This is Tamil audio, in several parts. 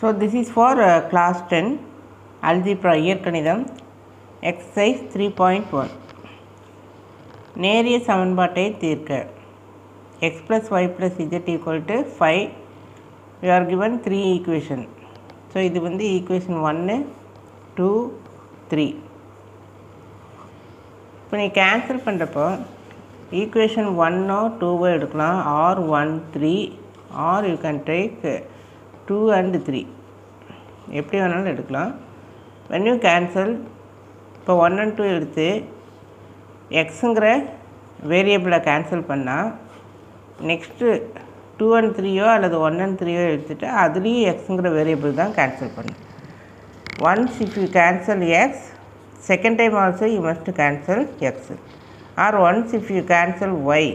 So this is for class ten algebra இயற்கணிதம் எக்ஸசைஸ் த்ரீ பாயிண்ட் ஒன் நேரிய சமன்பாட்டை தீர்க்க x plus y plus z equal to five we are given three equation so இது வந்து ஈக்குவேஷன் ஒன்று டூ த்ரீ இப்போ நீ கேன்சல் பண்ணுறப்போ ஈக்குவேஷன் ஒன்னோ டூவோ எடுக்கலாம் or one three or you can take two and three எப்படி வேணாலும் எடுக்கலாம். வென் யூ கேன்சல் இப்போ ஒன் அண்ட் டூ எடுத்து எக்ஸுங்கிற வேரியபிளை கேன்சல் பண்ணால் நெக்ஸ்ட்டு டூ அண்ட் த்ரீயோ அல்லது ஒன் அண்ட் த்ரீயோ எடுத்துகிட்டு அதுலேயும் எக்ஸுங்கிற வேரியபிள் தான் கேன்சல் பண்ணும் once if you cancel x second time also you must cancel x. Or once if you cancel y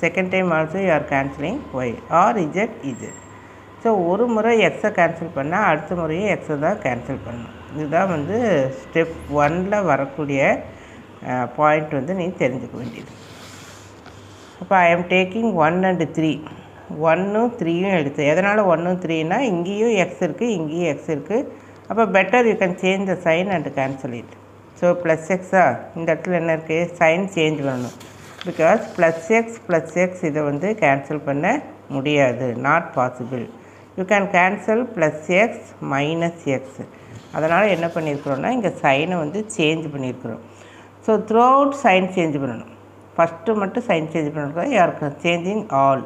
second time also you are cancelling y or z z so ஒரு முறை எக்ஸை கேன்சல் பண்ணால் அடுத்த முறையும் எக்ஸை தான் கேன்சல் பண்ணணும் இதுதான் வந்து ஸ்டெப் ஒனில் வரக்கூடிய பாயிண்ட் வந்து நீ தெரிஞ்சுக்க வேண்டியது. அப்போ I am taking one and three ஒன்னும் த்ரீயும் எடுத்து எதனால் ஒன்றும் த்ரீனா இங்கேயும் எக்ஸ் இருக்குது இங்கேயும் எக்ஸ் இருக்குது அப்போ better you can change the sign and cancel it so plus எக்ஸா இந்த இடத்துல என்ன இருக்குது சைன் சேஞ்ச் பண்ணணும். Because plus x plus x இதை வந்து கேன்சல் பண்ண முடியாது. Not possible you can cancel plus x minus x அதனால் என்ன பண்ணியிருக்கிறோன்னா இங்கே சைனை வந்து சேஞ்ச் பண்ணியிருக்கிறோம். So throughout sign change பண்ணணும். ஃபஸ்ட்டு மட்டும் சைன் சேஞ்ச் பண்ணக்கூடாது. யாருக்கு? Changing all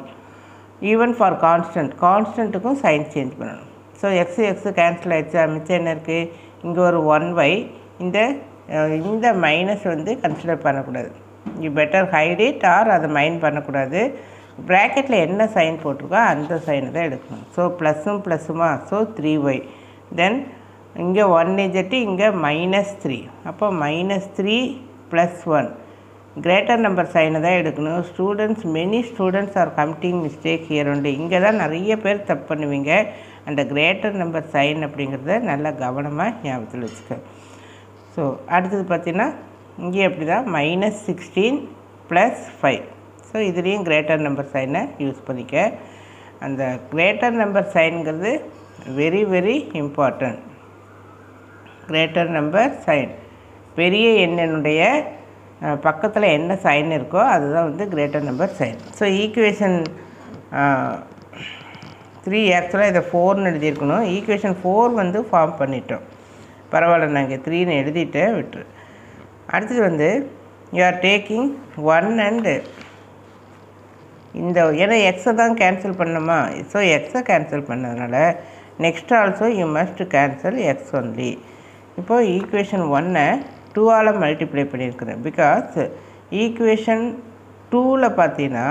even for constant கான்ஸ்டன்ட்டுக்கும் sign change பண்ணணும். ஸோ எக்ஸ் எக்ஸு கேன்சல் ஆகிடுச்சா மிச்சம் என்ன இருக்குது இங்கே ஒரு ஒன் வை இந்த இந்த மைனஸ் வந்து கன்சிடர் பண்ணக்கூடாது. You better hide it or அதை மைண்ட் பண்ணக்கூடாது. ப்ராக்கெட்டில் என்ன சைன் போட்டிருக்கோ அந்த சைனை தான் எடுக்கணும். ஸோ ப்ளஸ்ஸும் ப்ளஸ்ஸுமா ஸோ த்ரீ ஒய் தென் இங்கே ஒன் இஜெட்டு இங்கே மைனஸ் த்ரீ அப்போ minus three plus one greater number சைனை தான் எடுக்கணும். Students many students are committing mistake here உண்டு இங்கே தான் நிறைய பேர் தப்பு பண்ணுவீங்க. அந்த கிரேட்டர் நம்பர் சைன் அப்படிங்கிறத நல்லா கவனமாக ஞாபகத்தில் வச்சுக்க. ஸோ அடுத்தது பார்த்திங்கன்னா இங்கே எப்படி தான் minus sixteen plus five so இதுலேயும் கிரேட்டர் நம்பர் சைனை யூஸ் பண்ணிக்க. அந்த greater number சைனுங்கிறது very very important greater number sign பெரிய எண்ணினுடைய பக்கத்தில் என்ன சைன் இருக்கோ அதுதான் வந்து greater number sign so equation three ஆக்சுவலாக இதை ஃபோர்னு எழுதியிருக்கணும். ஈக்குவேஷன் ஃபோர் வந்து ஃபார்ம் பண்ணிட்டோம். பரவாயில்ல நாங்கள் த்ரீன்னு எழுதிட்டு விட்டுரு. அடுத்தது வந்து you are taking one and இந்த ஏன்னா எக்ஸை தான் கேன்சல் பண்ணணுமா ஸோ எக்ஸை கேன்சல் பண்ணதுனால next also you must cancel x only இப்போது ஈக்குவேஷன் ஒன்னை டூவால் மல்டிப்ளை பண்ணியிருக்கிறேன். பிகாஸ் ஈக்குவேஷன் டூவில் பார்த்தீங்கன்னா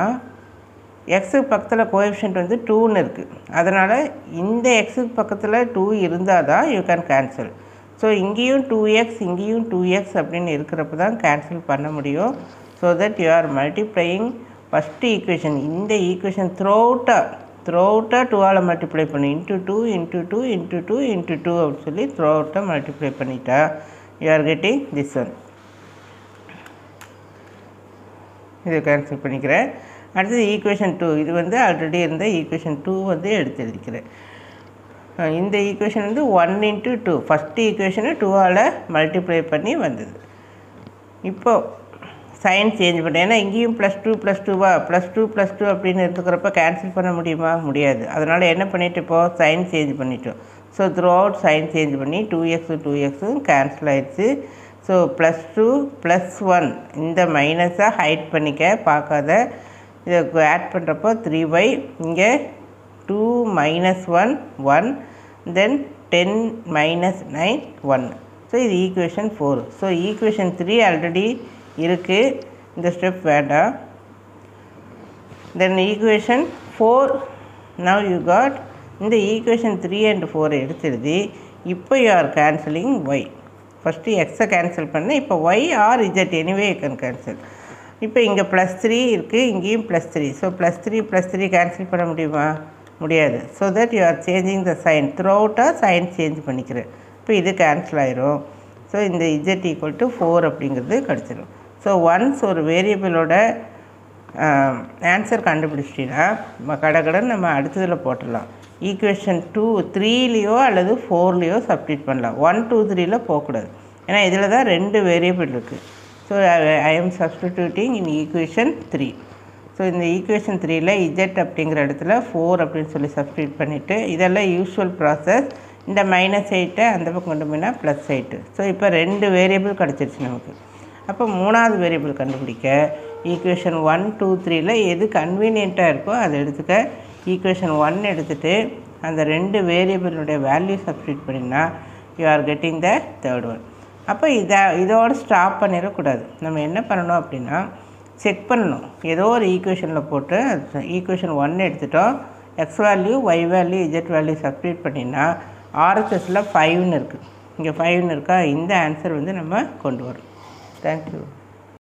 எக்ஸுக்கு பக்கத்தில் கோஎஃபிஷியன்ட் வந்து டூன்னு இருக்குது அதனால் இந்த எக்ஸுக்கு பக்கத்தில் டூ இருந்தால் தான் யூ கேன் கேன்சல் ஸோ இங்கேயும் டூ எக்ஸ் இங்கேயும் டூ எக்ஸ் அப்படின்னு இருக்கிறப்ப தான் கேன்சல் பண்ண முடியும். So that you are multiplying first equation இந்த ஈக்குவேஷன் த்ரோட்டாக த்ரோட்டாக டூவால் மல்டிப்ளை பண்ணி. Into two into two into two into two அப்படின்னு சொல்லி த்ரோட்டாக மல்டிப்ளை பண்ணிட்டா. You are getting this one இதை கேன்சல் பண்ணிக்கிறேன். அடுத்தது ஈக்குவேஷன் டூ இது வந்து ஆல்ரெடி இருந்த ஈக்குவேஷன் டூ வந்து எடுத்து எழுதிக்கிறேன். இந்த ஈக்குவேஷன் வந்து ஒன் இன்ட்டு டூ ஃபஸ்ட்டு ஈக்குவேஷனை டூவால் மல்டிப்ளை பண்ணி வந்தது. இப்போது சைன் சேஞ்ச் பண்ணேன் ஏன்னா இங்கேயும் ப்ளஸ் டூ ப்ளஸ் டூவா ப்ளஸ் டூ ப்ளஸ் டூ அப்படின்னு இருக்கிறப்ப கேன்சல் பண்ண முடியுமா? முடியாது. அதனால் என்ன பண்ணிட்டு இப்போது சைன் சேஞ்ச் பண்ணிட்டோம். So throughout sign change பண்ணி டூ எக்ஸு டூ எக்ஸும் கேன்சல் ஆயிடுச்சு. So plus two plus one இந்த மைனஸாக ஹைட் பண்ணிக்க பார்க்காத. இதை ஆட் பண்ணுறப்போ த்ரீ பை இங்கே two minus one one then ten minus nine one so இது equation four so equation three already இருக்குது இந்த ஸ்டெப் வேண்டாம். Then equation four now you got இந்த ஈக்குவேஷன் த்ரீ அண்ட் ஃபோர் எடுத்துருது. இப்போ you are cancelling y first எக்ஸை கேன்சல் பண்ண. இப்போ y or z anyway you can cancel இப்போ இங்கே ப்ளஸ் த்ரீ இருக்குது இங்கேயும் plus three so plus three plus three cancel பண்ண முடியுமா? முடியாது. So that you are changing the sign through அவுட்டாக sign change பண்ணிக்கிறேன். இப்போ இது கேன்சல் ஆயிரும். ஸோ இந்த இஜட் ஈக்குவல் டு ஃபோர் அப்படிங்கிறது கிடச்சிரும். ஸோ ஒன்ஸ் ஒரு வேரியபிளோட ஆன்சர் um, கண்டுபிடிச்சிட்டிங்கன்னா நம்ம கடகடன் நம்ம அடுத்ததில் போட்டுடலாம். ஈக்குவேஷன் டூ த்ரீலேயோ அல்லது ஃபோர்லேயோ சப்ஸ்டியூட் பண்ணலாம். ஒன் டூ த்ரீயில் போகக்கூடாது. ஏன்னா இதில் தான் ரெண்டு வேரியபிள் இருக்குது so I am substituting in equation three so இந்த ஈக்குவேஷன் த்ரீயில் இஜெட் அப்படிங்கிற இடத்துல ஃபோர் அப்படின்னு சொல்லி சப்ஸ்டியூட் பண்ணிவிட்டு இதெல்லாம் யூஸ்வல் ப்ராசஸ் இந்த மைனஸ் எயிட்டை அந்த பக்கம் கொண்டு போனால் ப்ளஸ் எயிட்டு ஸோ இப்போ ரெண்டு வேரியபிள் கிடச்சிருச்சு நமக்கு. அப்போ மூணாவது வேரியபிள் கண்டுபிடிக்க. ஈக்குவேஷன் ஒன் டூ த்ரீயில் எது கன்வீனியண்ட்டாக இருக்கோ அதை எடுத்துக்க. ஈக்குவேஷன் ஒன் எடுத்துகிட்டு அந்த ரெண்டு வேரியபிளுடைய வேல்யூ சப்ஸ்டியூட் பண்ணினா you are getting the third one அப்போ இதை இதோடு ஸ்டாப் பண்ணிடக்கூடாது. நம்ம என்ன பண்ணணும் அப்படின்னா செக் பண்ணணும். ஏதோ ஒரு ஈக்குவேஷனில் போட்டு ஈக்குவேஷன் ஒன் எடுத்துட்டோம். X value y value z value substitute பண்ணினா ஆர்எஸ்எஸில் ஃபைவ்னு இருக்குது இங்கே ஃபைவ்னு இருக்கா? இந்த ஆன்சர் வந்து நம்ம கொண்டு வரோம். Thank you.